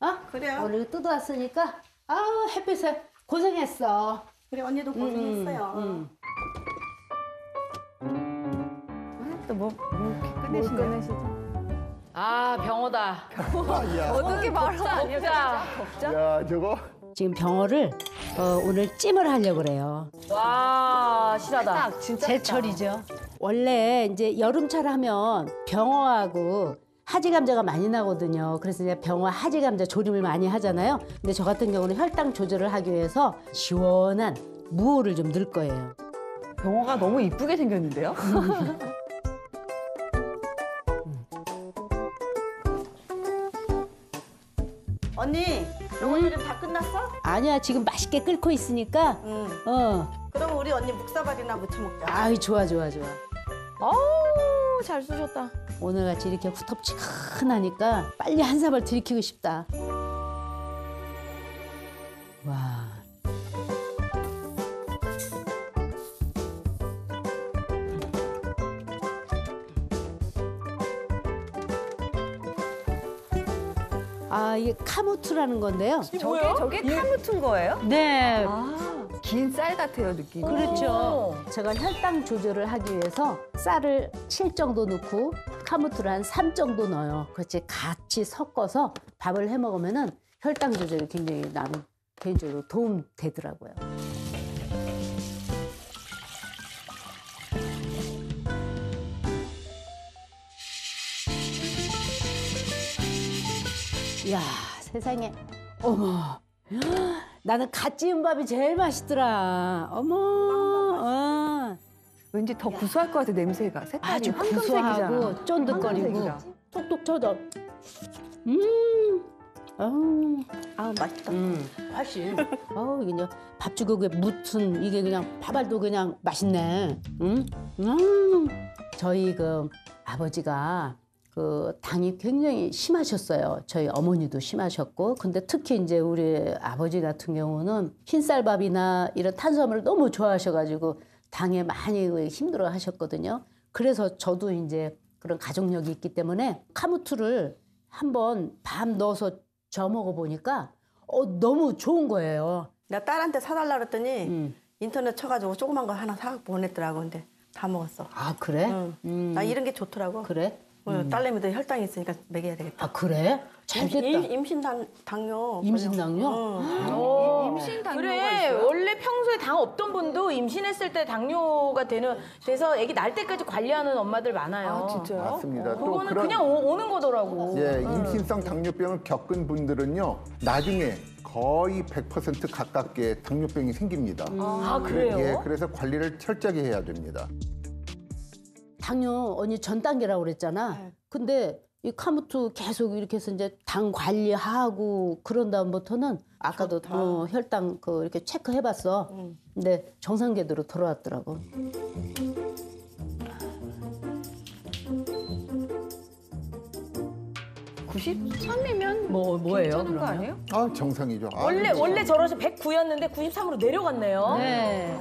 어? 그래요? 오늘 뜯어왔으니까 아우 햇빛에 고생했어. 그래 언니도 고생했어요. 음, 또뭐 뭐 끝내시네. 아 병어다. 야, 어떻게 말하면 먹자. 야 저거 지금 병어를 어, 오늘 찜을 하려고 그래요. 와 실하다. 딱 진짜 제철이죠. 원래 이제 여름철 하면 병어하고 하지 감자가 많이 나거든요. 그래서 이제 병어 하지 감자 조림을 많이 하잖아요. 근데 저 같은 경우는 혈당 조절을 하기 위해서 시원한 무를 좀 넣을 거예요. 병어가 너무 이쁘게 생겼는데요? 언니 병원 일은 다 끝났어? 아니야 지금 맛있게 끓고 있으니까 응. 어 그럼 우리 언니 묵사발이나 무쳐 먹자. 아이 좋아 좋아 좋아. 어우 잘 쑤셨다. 오늘같이 이렇게 후텁지근하니까 빨리 한 사발 들이키고 싶다. 와. 아, 이게 카무트라는 건데요. 저게 저게 카무트인 거예요? 네. 아, 긴 쌀 같아요, 느낌이. 그렇죠. 제가 혈당 조절을 하기 위해서 쌀을 7 정도 넣고 카무트를 한3 정도 넣어요. 그렇지 같이 섞어서 밥을 해 먹으면은 혈당 조절이 굉장히 나는 개인적으로 도움 되더라고요. 이야 세상에 어머 나는 갓 지은 밥이 제일 맛있더라. 어머. 어. 왠지 더 구수할 것 같아, 냄새가. 색깔이 아주 황금색이잖아. 구수하고 쫀득거리고. 톡톡 쳐져. 음. 아우. 아 맛있다. 음. 훨씬. 이게 그냥 밥주걱에 묻은 이게 그냥 밥알도 그냥 맛있네. 음. 음. 저희 그 아버지가 그 당이 굉장히 심하셨어요. 저희 어머니도 심하셨고, 근데 특히 이제 우리 아버지 같은 경우는 흰쌀밥이나 이런 탄수화물을 너무 좋아하셔가지고 당에 많이 힘들어 하셨거든요. 그래서 저도 이제 그런 가족력이 있기 때문에 카무트를 한번 밤 넣어서 저 먹어 보니까 어, 너무 좋은 거예요. 내가 딸한테 사달라 그랬더니 음. 인터넷 쳐가지고 조그만 거 하나 사 보냈더라고. 근데 다 먹었어. 아 그래? 응. 음. 나 이런 게 좋더라고. 그래? 응, 딸내미도 혈당이 있으니까 먹여야 되겠다. 아 그래? 잘 됐다. 임, 임신 당, 당뇨. 임신 당뇨? 응. 임신 당뇨가 그래 있어요? 원래 평소에 당 없던 분도 임신했을 때 당뇨가 되는 돼서 아기 날 때까지 관리하는 엄마들 많아요. 아, 진짜요? 맞습니다. 또 그거는 그런 그냥 오, 는 거더라고. 예 임신성 당뇨병을 겪은 분들은요 나중에 거의 100% 가깝게 당뇨병이 생깁니다. 아 그래요? 예, 그래서 관리를 철저하게 해야 됩니다. 당뇨 언니 전 단계라고 그랬잖아. 네. 근데 이 카무트 계속 이렇게 해서 이제 당 관리하고 그런 다음부터는 아까도 좋다. 어, 혈당 그 이렇게 체크해봤어. 응. 근데 정상 궤도로 돌아왔더라고. 93이면 뭐 뭐예요? 괜찮은 거 그러면? 아니에요? 아 정상이죠. 아, 원래 그렇죠. 원래 저러서 109였는데 93으로 내려갔네요. 네.